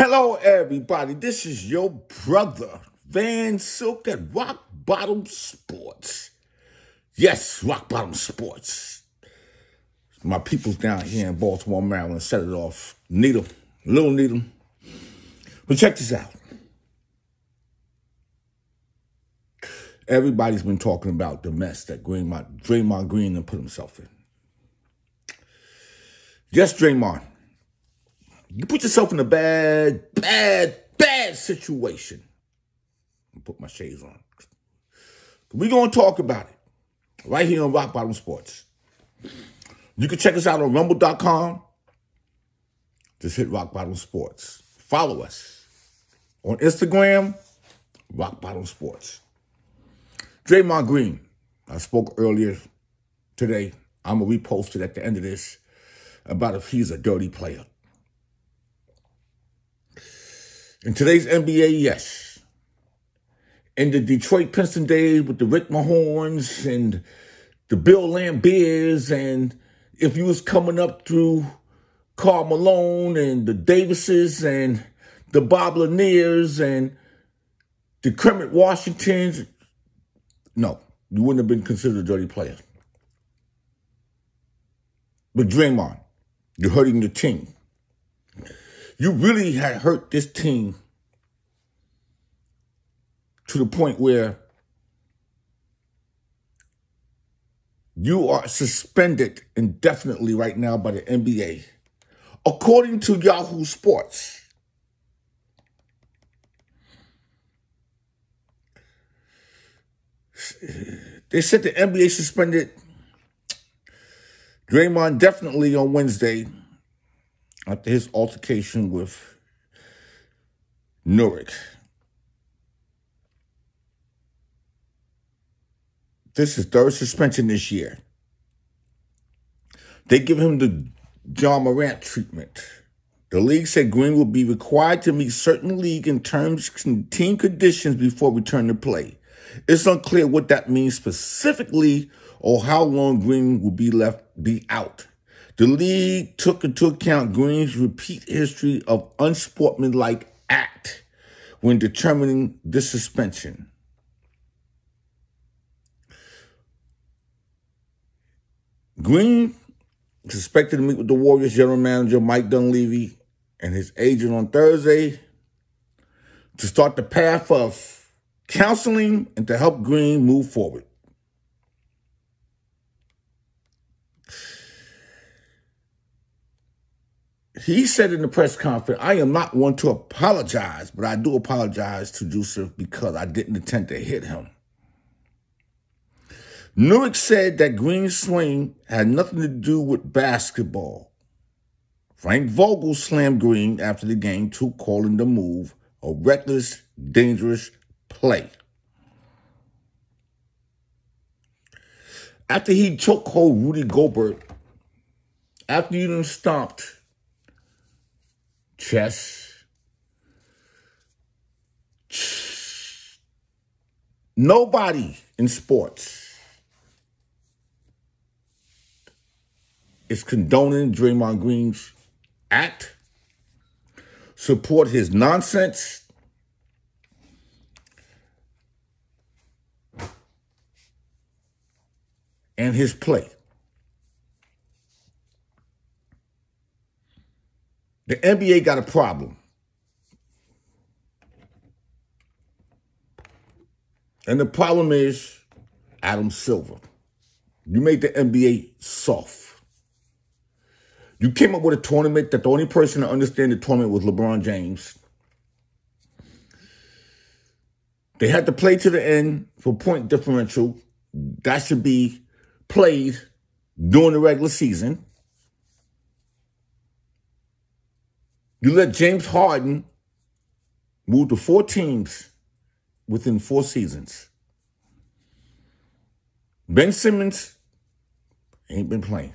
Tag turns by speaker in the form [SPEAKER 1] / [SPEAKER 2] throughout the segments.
[SPEAKER 1] Hello, everybody. This is your brother, Van Silk at Rock Bottom Sports. Yes, Rock Bottom Sports. My people's down here in Baltimore, Maryland set it off. Needle, little needle. But check this out. Everybody's been talking about the mess that Draymond, Draymond Green and put himself in. Yes, Draymond. You put yourself in a bad, bad, bad situation. Put my shades on. We're going to talk about it right here on Rock Bottom Sports. You can check us out on rumble.com. Just hit Rock Bottom Sports. Follow us on Instagram, Rock Bottom Sports. Draymond Green, I spoke earlier today. I'm going to repost it at the end of this about if he's a dirty player. In today's NBA, yes. In the Detroit Pistons days with the Rick Mahorns and the Bill Laimbeers, and if you was coming up through Karl Malone and the Davises and the Bob Laniers and the Kermit Washingtons, no, you wouldn't have been considered a dirty player. But Draymond, you're hurting your team. You really had hurt this team to the point where you are suspended indefinitely right now by the NBA. According to Yahoo Sports, they said the NBA suspended Draymond definitely on Wednesday after his altercation with Nurkic. This is third suspension this year. They give him the Ja Morant treatment. The league said Green will be required to meet certain league and terms and team conditions before return to play. It's unclear what that means specifically or how long Green will be left be out. The league took into account Green's repeat history of unsportsmanlike act when determining the suspension. Green suspected to meet with the Warriors general manager Mike Dunleavy and his agent on Thursday to start the path of counseling and to help Green move forward. He said in the press conference, I am not one to apologize, but I do apologize to Jusuf because I didn't intend to hit him. Nurkic said that Green's swing had nothing to do with basketball. Frank Vogel slammed Green after the game, too, calling the move a reckless, dangerous play. After he chokehold Rudy Gobert, after you done stomped chess. Nobody in sports is condoning Draymond Green's act, support his nonsense. And his play. The NBA got a problem. And the problem is Adam Silver. You made the NBA soft. You came up with a tournament that the only person to understand the tournament was LeBron James. They had to play to the end for point differential. That should be played during the regular season. You let James Harden move to four teams within four seasons. Ben Simmons ain't been playing.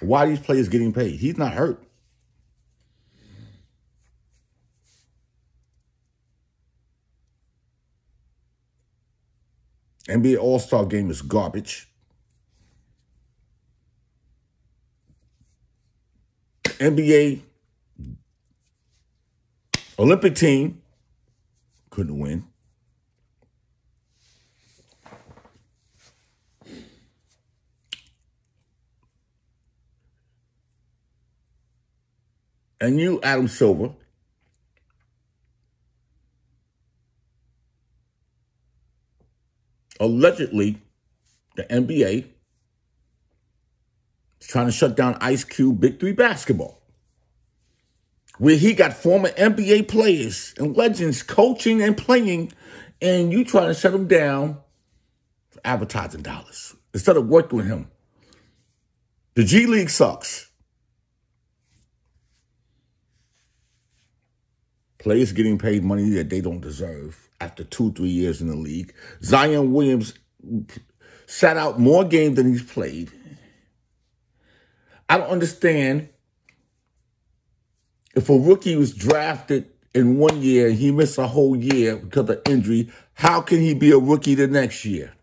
[SPEAKER 1] Why are these players getting paid? He's not hurt. NBA All Star game is garbage. NBA Olympic team couldn't win. And you, Adam Silver, allegedly, the NBA is trying to shut down Ice Cube Big Three basketball, where he got former NBA players and legends coaching and playing, and you trying to shut him down for advertising dollars instead of working with him. The G League sucks. Players getting paid money that they don't deserve after two, three years in the league. Zion Williams sat out more games than he's played. I don't understand if a rookie was drafted in one year and he missed a whole year because of injury, how can he be a rookie the next year?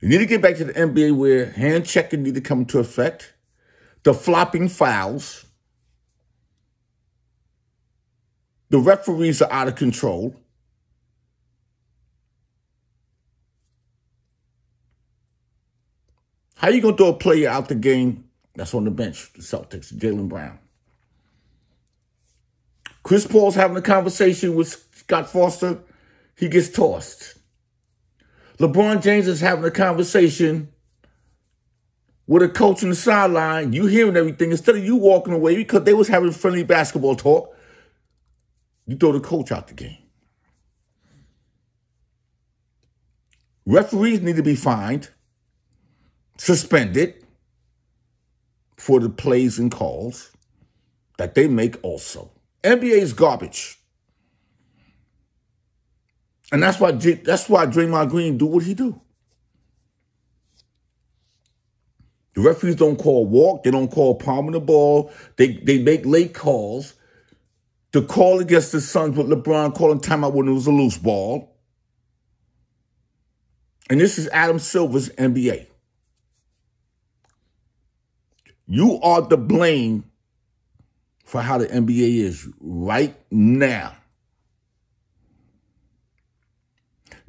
[SPEAKER 1] You need to get back to the NBA where hand checking need to come into effect. The flopping fouls. The referees are out of control. How you gonna throw a player out the game that's on the bench, the Celtics, Jaylen Brown? Chris Paul's having a conversation with Scott Foster. He gets tossed. LeBron James is having a conversation with a coach on the sideline. You hearing everything instead of you walking away because they was having friendly basketball talk. You throw the coach out the game. Referees need to be fined, suspended for the plays and calls that they make also. NBA is garbage. And that's why that's why Draymond Green do what he do. The referees don't call walk. They don't call palming the ball. They they make late calls. The call against the Suns with LeBron calling timeout when it was a loose ball. And this is Adam Silver's NBA. You are to blame for how the NBA is right now.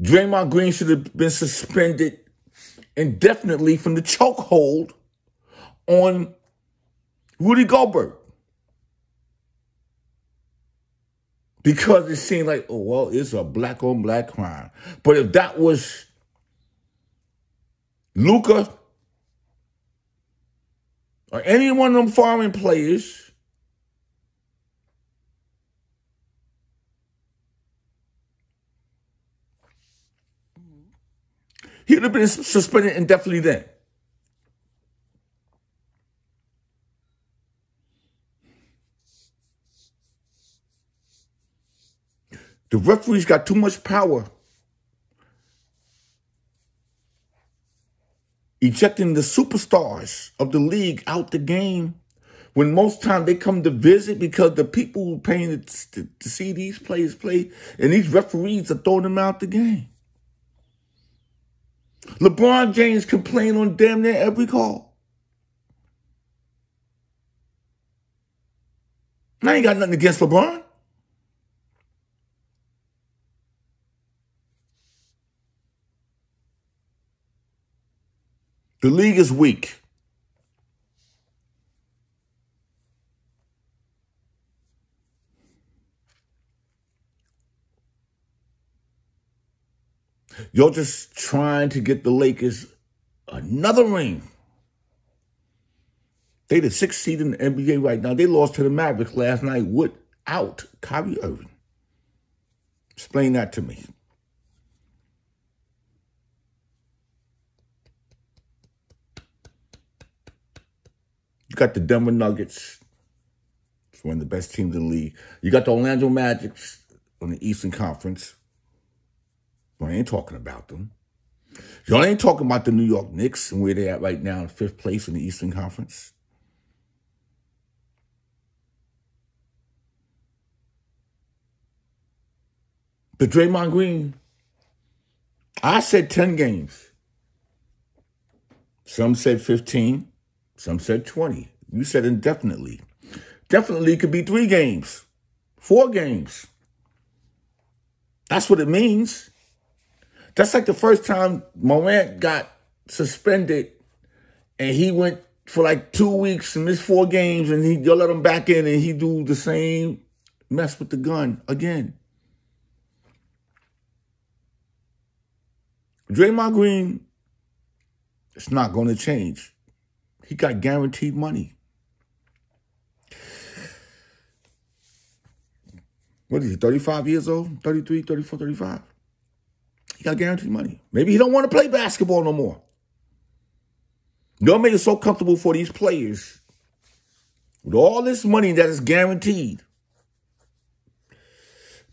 [SPEAKER 1] Draymond Green should have been suspended indefinitely from the chokehold on Rudy Gobert. Because it seemed like, oh, well, it's a black on black crime. But if that was Luka or any one of them foreign players, He would have been suspended indefinitely then. The referees got too much power. Ejecting the superstars of the league out the game when most time they come to visit because the people who paying to, to see these players play and these referees are throwing them out the game. LeBron James complained on damn near every call. I ain't got nothing against LeBron. The league is weak. You're just trying to get the Lakers another ring. They the sixth seed in the NBA right now. They lost to the Mavericks last night without Kyrie Irving. Explain that to me. You got the Denver Nuggets. It's one of the best teams in the league. You got the Orlando Magic on the Eastern Conference. Y'all ain't talking about them. Y'all ain't talking about the New York Knicks and where they're at right now in fifth place in the Eastern Conference. But Draymond Green, I said 10 games. Some said 15. Some said 20. You said indefinitely. Definitely could be three games, four games. That's what it means. That's like the first time Morant got suspended and he went for like two weeks and missed four games and he you let him back in and he do the same mess with the gun again. Draymond Green, it's not going to change. He got guaranteed money. What is he, 35 years old? 33, 34, 35? He got guaranteed money. Maybe he don't want to play basketball no more. Y'all it so comfortable for these players with all this money that is guaranteed.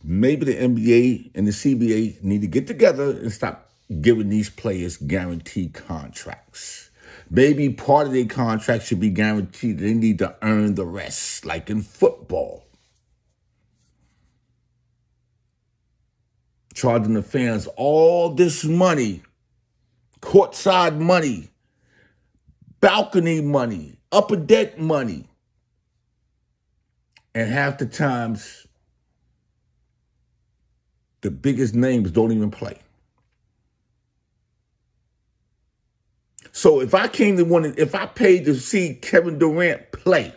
[SPEAKER 1] Maybe the NBA and the CBA need to get together and stop giving these players guaranteed contracts. Maybe part of their contract should be guaranteed. They need to earn the rest, like in football. Charging the fans all this money, courtside money, balcony money, upper deck money. And half the times, the biggest names don't even play. So if I came to one, if I paid to see Kevin Durant play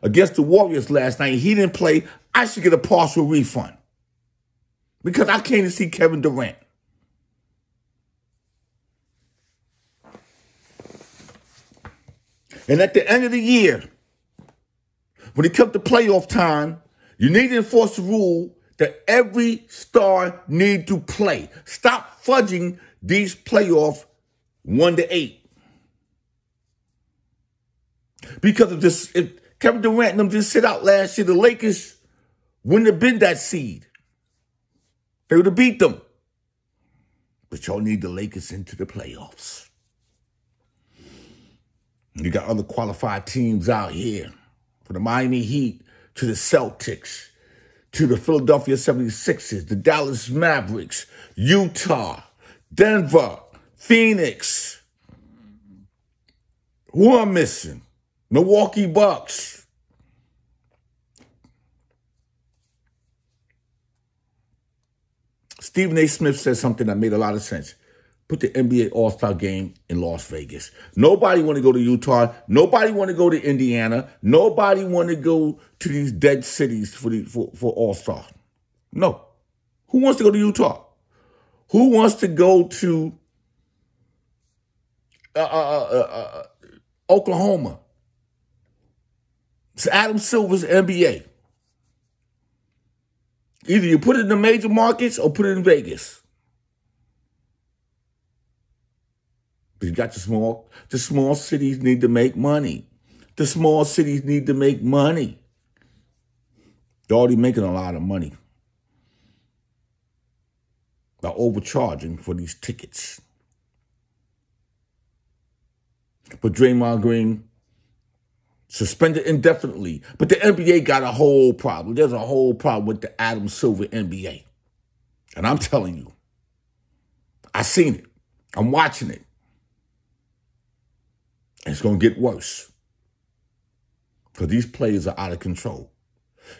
[SPEAKER 1] against the Warriors last night, he didn't play, I should get a partial refund because I came to see Kevin Durant. And at the end of the year, when it comes to playoff time, you need to enforce the rule that every star need to play. Stop fudging these playoff one to eight. Because of this, if Kevin Durant and them just sit out last year, the Lakers wouldn't have been that seed. They would have beat them. But y'all need the Lakers into the playoffs. You got other qualified teams out here, from the Miami Heat to the Celtics to the Philadelphia 76ers, the Dallas Mavericks, Utah, Denver, Phoenix. Who I'm missing? Milwaukee Bucks. Stephen A. Smith said something that made a lot of sense put the NBA All Star game in Las Vegas. Nobody want to go to Utah. Nobody want to go to Indiana. Nobody want to go to these dead cities for the, for, for All Star. No. Who wants to go to Utah? Who wants to go to uh, uh, uh, uh Oklahoma? It's Adam Silver's NBA. Either you put it in the major markets or put it in Vegas. But you got the small, the small cities need to make money. The small cities need to make money. They're already making a lot of money by overcharging for these tickets. But Draymond Green suspended indefinitely. But the NBA got a whole problem. There's a whole problem with the Adam Silver NBA. And I'm telling you, I seen it. I'm watching it. And It's going to get worse. Because these players are out of control.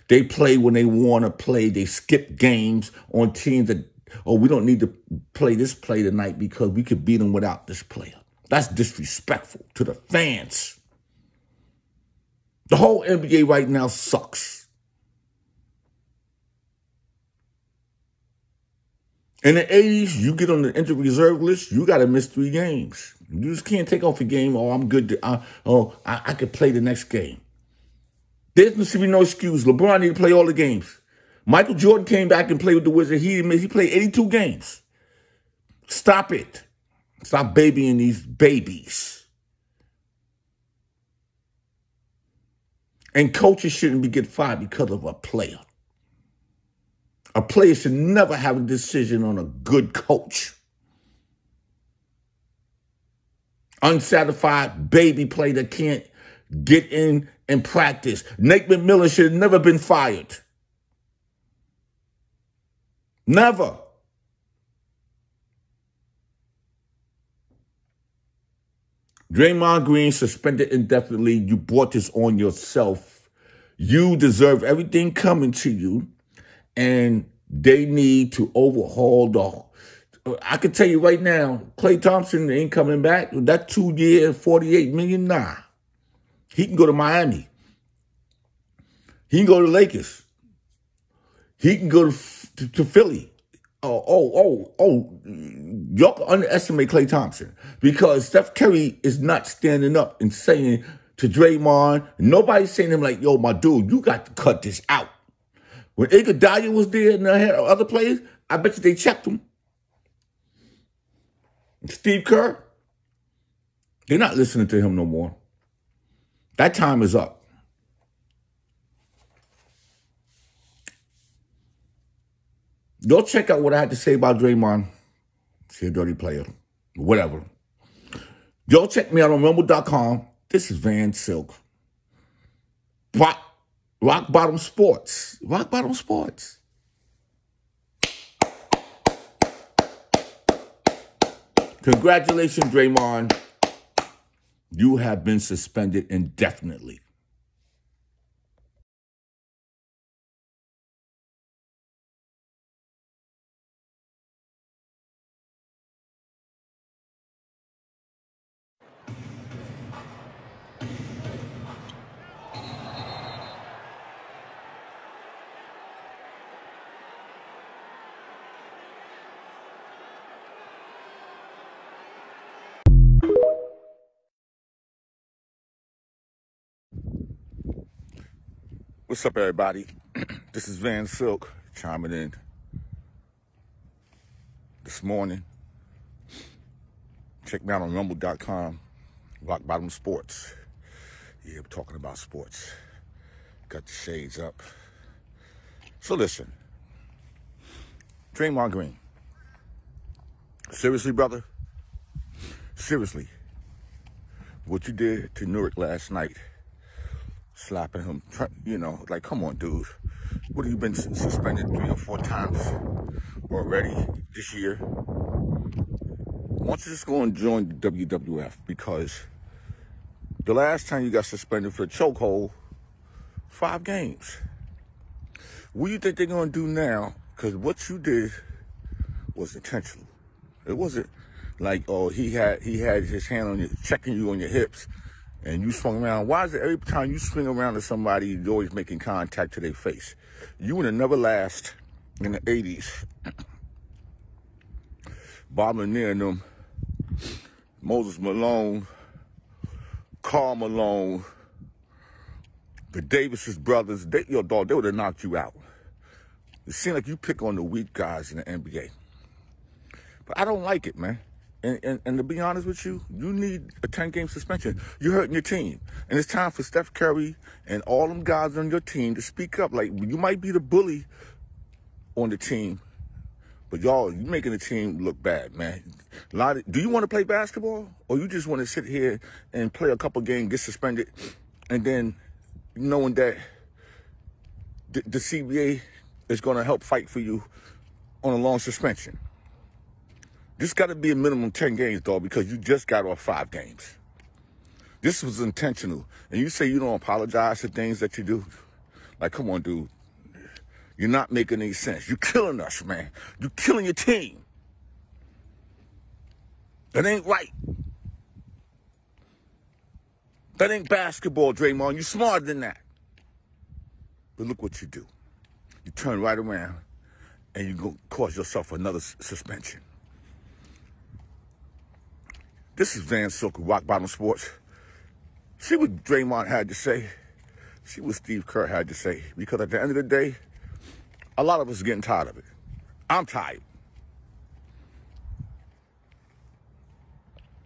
[SPEAKER 1] They play when they want to play. They skip games on teams that, oh, we don't need to play this play tonight because we could beat them without this player. That's disrespectful to the fans. The whole NBA right now sucks. In the 80s, you get on the injured reserve list, you got to miss three games. You just can't take off a game. Oh, I'm good. To, uh, oh, I, I could play the next game. There's There should be no excuse. LeBron need to play all the games. Michael Jordan came back and played with the Wizards. He he played 82 games. Stop it. Stop babying these babies. And coaches shouldn't be get fired because of a player. A player should never have a decision on a good coach. unsatisfied baby player that can't get in and practice. Nate McMillan should have never been fired. Never. Draymond Green suspended indefinitely. You brought this on yourself. You deserve everything coming to you, and they need to overhaul the. I can tell you right now, Klay Thompson ain't coming back. That two year, forty eight million, nah. He can go to Miami. He can go to Lakers. He can go to, to, to Philly. Oh, oh, oh, oh. Y'all can underestimate Klay Thompson because Steph Curry is not standing up and saying to Draymond, nobody's saying him like, yo, my dude, you got to cut this out. When Iguodala was there and I had other players, I bet you they checked him. Steve Kerr, they're not listening to him no more. That time is up. Go check out what I had to say about Draymond. She a dirty player. Whatever. Go check me out on rumble.com. This is Van Silk. Rock, rock Bottom Sports. Rock Bottom Sports. Congratulations, Draymond. You have been suspended indefinitely. What's up, everybody? this is Van Silk chiming in this morning. Check me out on rumble.com, Rock Bottom Sports. Yeah, we're talking about sports. Got the shades up. So listen, Draymond Green. Seriously, brother? Seriously. What you did to Nurk last night slapping him. You know, like, come on, dude. What have you been suspended three or four times already this year? Why don't you just go and join the WWF? Because the last time you got suspended for a chokehold, five games. What do you think they're going to do now? Because what you did was intentional. It wasn't like, oh, he had he had his hand on you, checking you on your hips and you swung around. Why is it every time you swing around to somebody, you're always making contact to their face? You would have never last in the 80s. Bob and them, Moses Malone, Karl Malone, the Davises brothers, they, your dog, they would have knocked you out. It seems like you pick on the weak guys in the NBA. But I don't like it, man. And, and, and, to be honest with you, you need a 10 game suspension. You're hurting your team. And it's time for Steph Curry and all them guys on your team to speak up. Like, you might be the bully on the team, but y'all, you're making the team look bad, man. A lot of, do you want to play basketball? Or you just want to sit here and play a couple games, get suspended, and then knowing that the, the CBA is going to help fight for you on a long suspension? This got to be a minimum 10 games, dog, because you just got off five games. This was intentional. And you say you don't apologize for things that you do? Like, come on, dude. You're not making any sense. You're killing us, man. You're killing your team. That ain't right. That ain't basketball, Draymond. You're smarter than that. But look what you do. You turn right around and you go cause yourself another suspension. This is Van Silk Rock Bottom Sports. See what Draymond had to say. See what Steve Kerr had to say. Because at the end of the day, a lot of us are getting tired of it. I'm tired.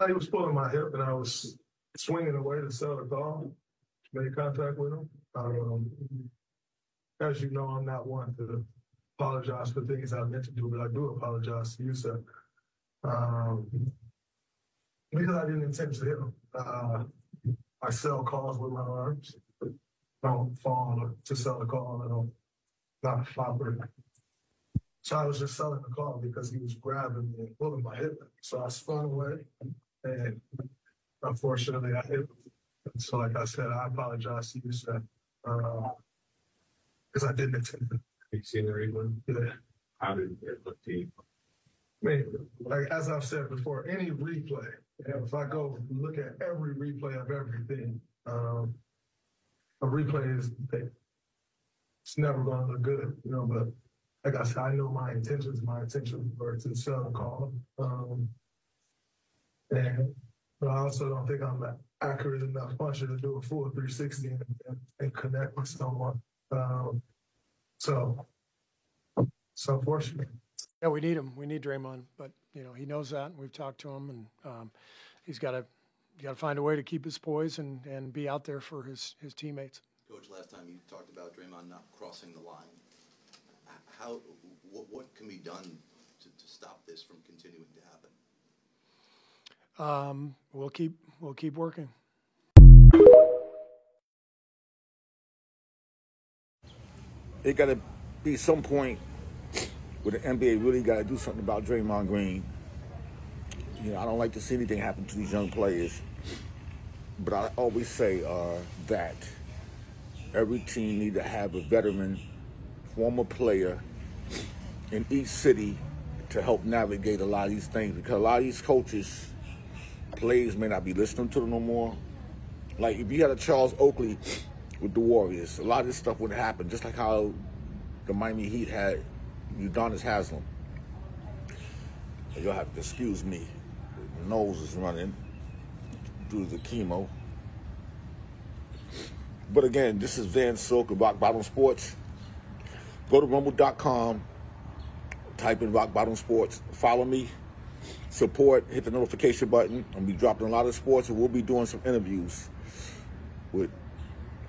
[SPEAKER 2] He was pulling my hip and I was swinging away to sell the ball. Made contact with him. Um, as you know, I'm not one to apologize for things I meant to do, but I do apologize to Jusuf. Um, because I didn't intend to hit him. Uh, I sell calls with my arms. Don't fall to sell a call. I don't not proper. So I was just selling the call because he was grabbing me and pulling my hip. So I spun away and unfortunately, I hit him. So, like I said, I apologize to Jusuf, because I didn't intend to.
[SPEAKER 3] You seen the replay?
[SPEAKER 2] Yeah.
[SPEAKER 3] How did it look to you?
[SPEAKER 2] I mean, like as I've said before, any replay, if I go look at every replay of everything, um, a replay is it's never going to look good, you know. But like I said, I know my intentions. My intentions were to sell the call, um, and but I also don't think I'm accurate enough puncher to do a full 360 and, and, and connect with someone. Um, so it's unfortunate.
[SPEAKER 4] Yeah, we need him. We need Draymond, but you know he knows that, and we've talked to him, and um, he's got to got to find a way to keep his poise and, and be out there for his his teammates.
[SPEAKER 5] Coach, last time you talked about Draymond not crossing the line. How what, what can be done to, to stop this from continuing to happen?
[SPEAKER 4] Um, we'll keep we'll keep working.
[SPEAKER 1] It got to be some point where the NBA really got to do something about Draymond Green. You know, I don't like to see anything happen to these young players, but I always say uh, that every team need to have a veteran, former player in each city to help navigate a lot of these things because a lot of these coaches, players may not be listening to them no more. Like if you had a Charles Oakley with the Warriors, a lot of this stuff would happen, just like how the Miami Heat had Udonis Haslem. You'll have to excuse me. The nose is running due to the chemo. But again, this is Van Silk of Rock Bottom Sports. Go to rumble.com, type in Rock Bottom Sports, follow me, support, hit the notification button. I'll be dropping a lot of sports and we'll be doing some interviews with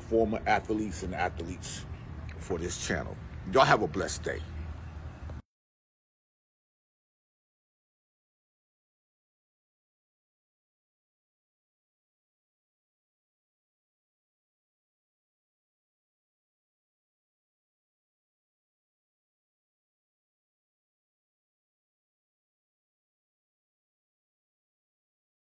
[SPEAKER 1] former athletes and athletes for this channel. Y'all have a blessed day.